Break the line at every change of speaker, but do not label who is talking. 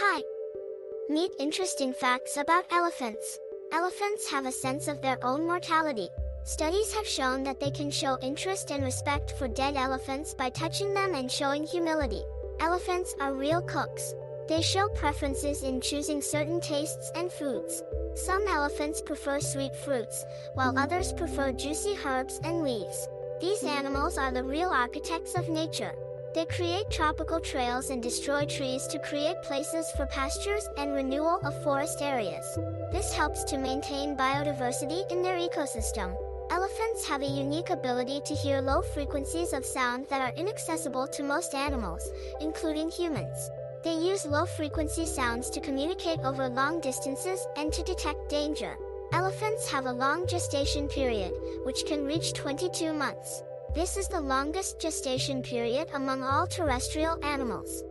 Hi! Meet interesting facts about elephants. Elephants have a sense of their own mortality. Studies have shown that they can show interest and respect for dead elephants by touching them and showing humility. Elephants are real cooks. They show preferences in choosing certain tastes and foods. Some elephants prefer sweet fruits, while others prefer juicy herbs and leaves. These animals are the real architects of nature. They create tropical trails and destroy trees to create places for pastures and renewal of forest areas. This helps to maintain biodiversity in their ecosystem. Elephants have a unique ability to hear low frequencies of sound that are inaccessible to most animals, including humans. They use low frequency sounds to communicate over long distances and to detect danger. Elephants have a long gestation period, which can reach 22 months. This is the longest gestation period among all terrestrial animals.